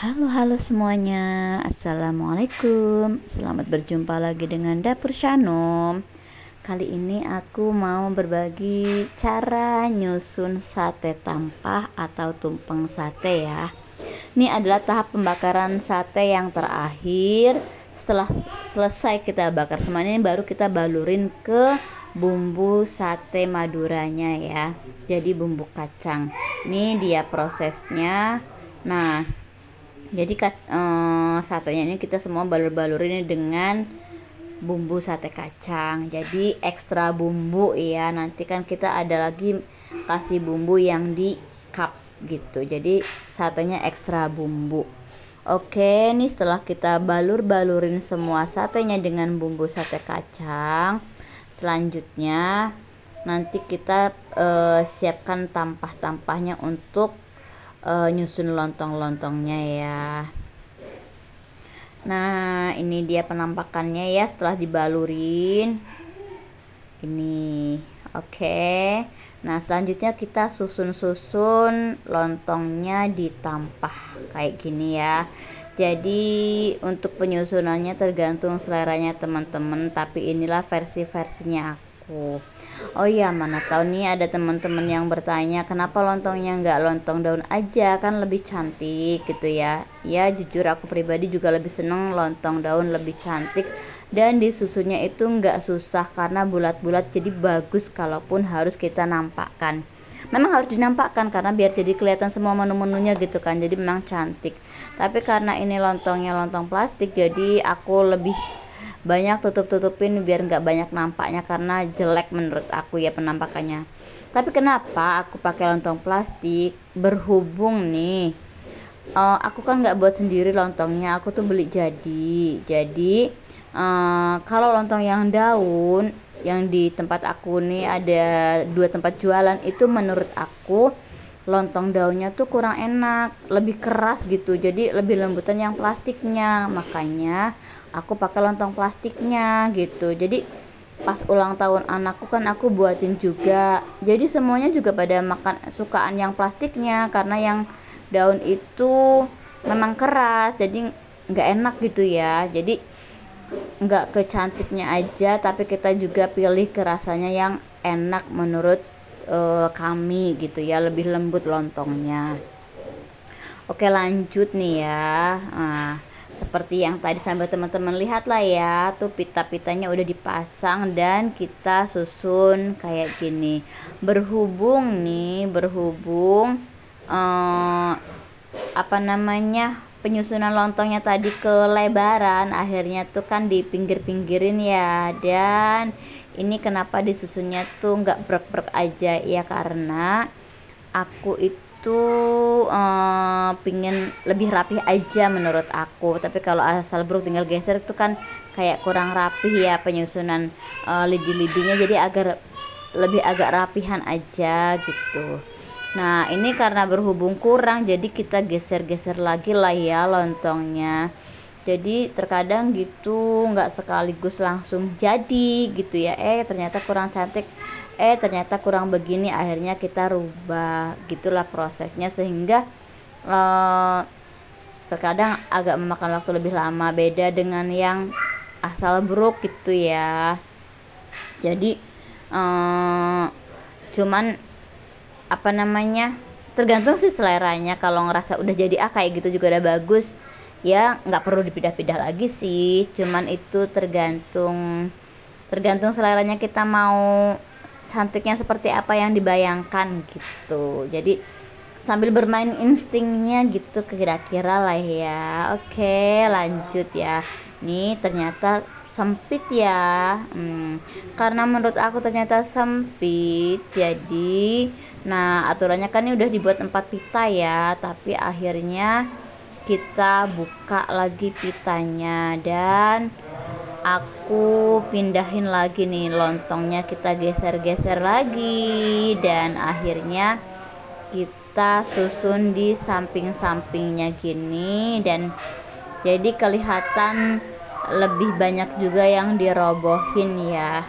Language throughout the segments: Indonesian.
Halo halo semuanya. Assalamualaikum. Selamat berjumpa lagi dengan Dapur Shanum. Kali ini aku mau berbagi cara nyusun sate tampah atau tumpeng sate ya. Ini adalah tahap pembakaran sate yang terakhir. Setelah selesai kita bakar semuanya baru kita balurin ke bumbu sate maduranya ya. Jadi bumbu kacang. Ini dia prosesnya. Nah jadi uh, satenya ini kita semua balur-balurin dengan bumbu sate kacang. Jadi ekstra bumbu ya. Nanti kan kita ada lagi kasih bumbu yang di cup gitu. Jadi satenya ekstra bumbu. Oke ini setelah kita balur-balurin semua satenya dengan bumbu sate kacang selanjutnya nanti kita uh, siapkan tampah-tampahnya untuk uh, nyusun lontong-lontongnya ya. Nah ini dia penampakannya ya setelah dibalurin. Ini oke. Okay. nah selanjutnya kita susun-susun lontongnya ditampah kayak gini ya. Jadi untuk penyusunannya tergantung seleranya teman-teman. Tapi inilah versi-versinya aku aku. Oh iya mana tahu nih ada teman-teman yang bertanya kenapa lontongnya nggak lontong daun aja? Kan lebih cantik gitu ya. Ya jujur aku pribadi juga lebih seneng lontong daun lebih cantik. Dan disusunnya itu nggak susah karena bulat-bulat jadi bagus kalaupun harus kita nampakkan. Memang harus dinampakkan karena biar jadi kelihatan semua menu-menunya gitu kan jadi memang cantik. Tapi karena ini lontongnya lontong plastik jadi aku lebih banyak tutup-tutupin biar nggak banyak nampaknya karena jelek menurut aku ya penampakannya. Tapi kenapa aku pakai lontong plastik? Berhubung nih uh, aku kan nggak buat sendiri lontongnya aku tuh beli jadi. Jadi uh, kalau lontong yang daun yang di tempat aku nih ada dua tempat jualan itu menurut aku lontong daunnya tuh kurang enak lebih keras gitu. Jadi lebih lembutan yang plastiknya. Makanya aku pakai lontong plastiknya gitu. Jadi pas ulang tahun anakku kan aku buatin juga. Jadi semuanya juga pada makan sukaan yang plastiknya. Karena yang daun itu memang keras jadi nggak enak gitu ya. Jadi nggak kecantiknya aja tapi kita juga pilih kerasanya yang enak menurut uh, kami gitu ya lebih lembut lontongnya. Oke lanjut nih ya. Nah, seperti yang tadi sambil teman-teman lihat lah ya tuh pita-pitanya udah dipasang dan kita susun kayak gini. Berhubung nih berhubung uh, apa namanya penyusunan lontongnya tadi kelebaran akhirnya tuh kan di pinggir-pinggirin ya dan ini kenapa disusunnya tuh nggak brek-brek aja? Ya karena aku itu uh, pingin lebih rapi aja menurut aku. Tapi kalau asal brok tinggal geser itu kan kayak kurang rapih ya penyusunan uh, lidi-lidinya. Jadi agar lebih agak rapihan aja gitu. Nah ini karena berhubung kurang jadi kita geser-geser lagi lah ya lontongnya jadi terkadang gitu nggak sekaligus langsung jadi gitu ya. Eh ternyata kurang cantik. Eh ternyata kurang begini akhirnya kita rubah gitulah prosesnya sehingga eh, terkadang agak memakan waktu lebih lama. Beda dengan yang asal bruk gitu ya. Jadi eh, cuman apa namanya tergantung sih seleranya. Kalau ngerasa udah jadi ah kayak gitu juga udah bagus ya nggak perlu dipindah-pindah lagi sih. Cuman itu tergantung tergantung seleranya kita mau cantiknya seperti apa yang dibayangkan gitu. Jadi sambil bermain instingnya gitu kira-kira lah ya. Oke lanjut ya. Nih ternyata sempit ya. Hmm, karena menurut aku ternyata sempit jadi nah aturannya kan ini udah dibuat empat pita ya tapi akhirnya kita buka lagi pitanya dan aku pindahin lagi nih lontongnya kita geser-geser lagi dan akhirnya kita susun di samping-sampingnya gini dan jadi kelihatan lebih banyak juga yang dirobohin ya.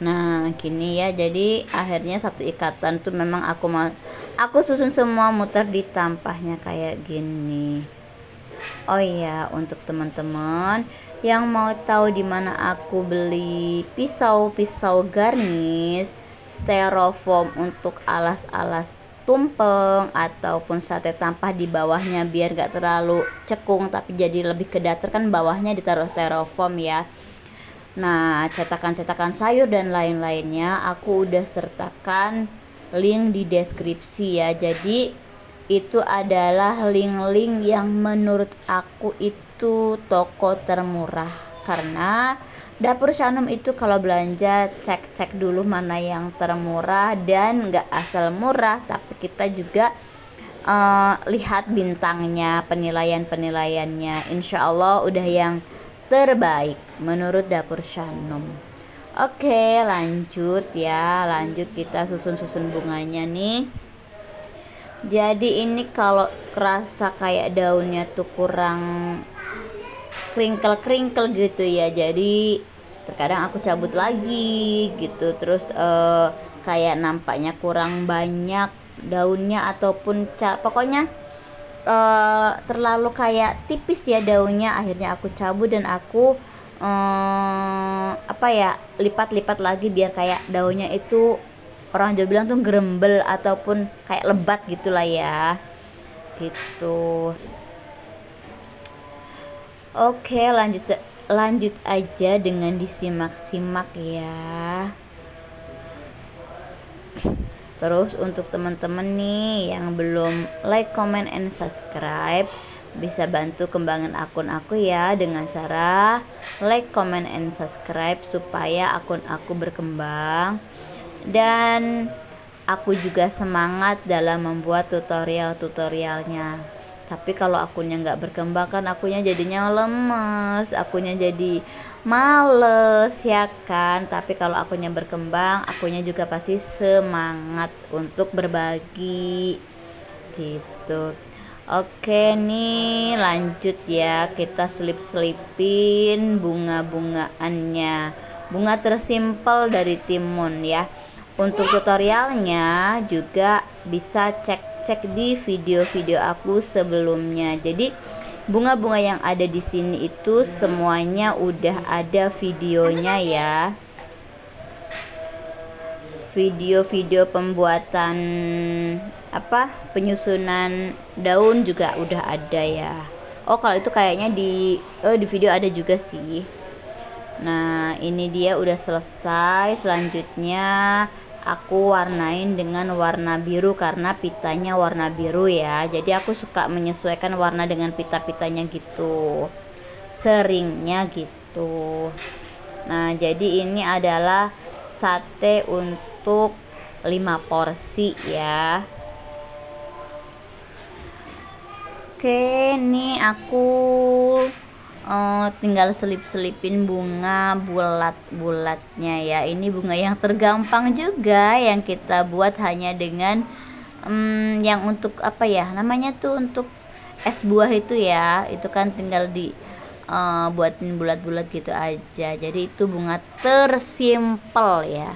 Nah gini ya jadi akhirnya satu ikatan tuh memang aku aku susun semua muter di tampahnya kayak gini. Oh iya untuk teman-teman yang mau tahu di mana aku beli pisau-pisau garnis styrofoam untuk alas-alas tumpeng ataupun sate tampah di bawahnya biar gak terlalu cekung tapi jadi lebih ke datar kan bawahnya ditaruh styrofoam ya. Nah cetakan-cetakan sayur dan lain-lainnya aku udah sertakan link di deskripsi ya. Jadi itu adalah link-link yang menurut aku itu toko termurah. Karena dapur Shanum itu kalau belanja cek-cek dulu mana yang termurah dan nggak asal murah. Tapi kita juga uh, lihat bintangnya penilaian-penilaiannya. Insya Allah udah yang terbaik menurut dapur Shanum Oke lanjut ya. Lanjut kita susun-susun bunganya nih. Jadi ini kalau kerasa kayak daunnya tuh kurang kringkel-kringkel gitu ya. Jadi terkadang aku cabut lagi gitu. Terus uh, kayak nampaknya kurang banyak daunnya ataupun pokoknya uh, terlalu kayak tipis ya daunnya. Akhirnya aku cabut dan aku um, apa ya lipat-lipat lagi biar kayak daunnya itu orang Jawa bilang tuh gerembel ataupun kayak lebat gitulah ya. Gitu. Oke lanjut lanjut aja dengan disimak-simak ya. Terus untuk teman-teman nih yang belum like comment and subscribe bisa bantu kembangin akun aku ya dengan cara like, comment, and subscribe supaya akun aku berkembang. Dan aku juga semangat dalam membuat tutorial-tutorialnya. Tapi kalau akunnya nggak berkembang kan akunya jadinya lemes akunya jadi males ya kan? Tapi kalau akunya berkembang akunya juga pasti semangat untuk berbagi. Gitu Oke nih lanjut ya. Kita selip-selipin bunga-bungaannya. Bunga tersimpel dari timun ya. Untuk tutorialnya juga bisa cek-cek di video-video aku sebelumnya. Jadi bunga-bunga yang ada di sini itu semuanya udah ada videonya ya. Video-video pembuatan apa penyusunan daun juga udah ada ya. Oh kalau itu kayaknya di oh di video ada juga sih. Nah ini dia udah selesai. Selanjutnya aku warnain dengan warna biru karena pitanya warna biru ya. Jadi aku suka menyesuaikan warna dengan pita-pitanya gitu. Seringnya gitu. Nah jadi ini adalah sate untuk 5 porsi ya Oke, ini aku uh, tinggal selip-selipin bunga bulat-bulatnya ya. Ini bunga yang tergampang juga yang kita buat hanya dengan um, yang untuk apa ya? Namanya tuh untuk es buah itu ya. Itu kan tinggal di uh, buatin bulat-bulat gitu aja. Jadi itu bunga tersimpel ya.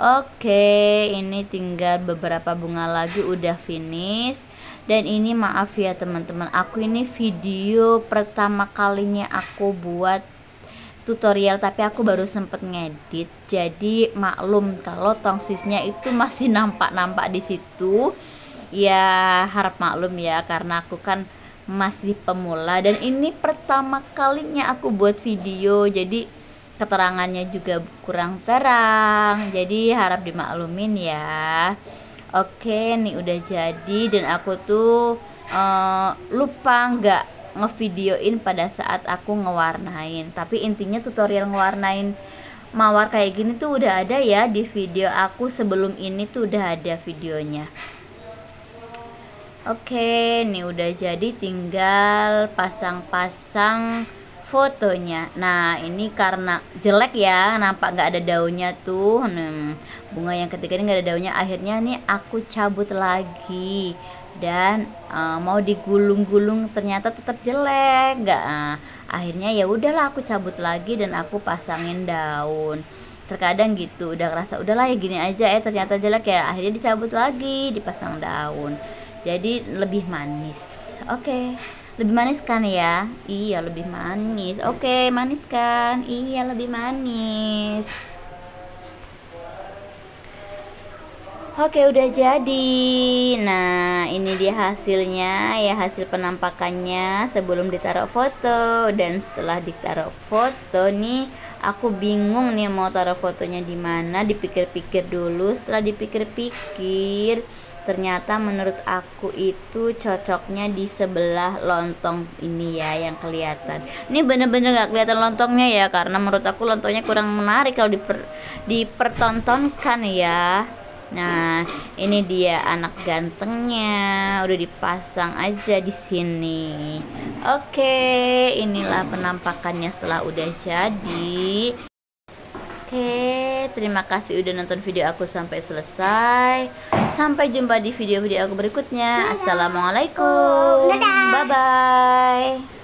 Oke, ini tinggal beberapa bunga lagi udah finish dan ini maaf ya teman-teman. Aku ini video pertama kalinya aku buat tutorial tapi aku baru sempet ngedit. Jadi maklum kalau tongsisnya itu masih nampak-nampak di situ. Ya harap maklum ya karena aku kan masih pemula. Dan ini pertama kalinya aku buat video jadi keterangannya juga kurang terang. Jadi harap dimaklumin ya Oke, nih udah jadi dan aku tuh uh, lupa nggak ngevideoin pada saat aku ngewarnain. Tapi intinya tutorial ngewarnain mawar kayak gini tuh udah ada ya di video aku sebelum ini tuh udah ada videonya. Oke, nih udah jadi tinggal pasang-pasang fotonya. Nah ini karena jelek ya. Nampak nggak ada daunnya tuh. Hmm, bunga yang ketiga ini nggak ada daunnya. Akhirnya nih aku cabut lagi. Dan uh, mau digulung-gulung ternyata tetap jelek. Nggak uh, akhirnya ya udahlah aku cabut lagi dan aku pasangin daun. Terkadang gitu udah ngerasa udahlah ya gini aja eh ternyata jelek ya. Akhirnya dicabut lagi dipasang daun. Jadi lebih manis oke. Okay. lebih manis kan ya? Iya lebih manis. Oke okay, manis kan? Iya lebih manis. Oke udah jadi. Nah ini dia hasilnya ya hasil penampakannya sebelum ditaruh foto. Dan setelah ditaruh foto nih aku bingung nih mau taruh fotonya di mana. Dipikir-pikir dulu. Setelah dipikir-pikir Ternyata menurut aku itu cocoknya di sebelah lontong ini ya yang kelihatan Ini bener-bener gak kelihatan lontongnya ya Karena menurut aku lontongnya kurang menarik kalau diper, dipertontonkan ya Nah, ini dia anak gantengnya, udah dipasang aja di sini. Oke, inilah penampakannya setelah udah jadi. Oke, terima kasih udah nonton video aku sampai selesai. Sampai jumpa di video-video aku berikutnya. Assalamualaikum. Bye bye.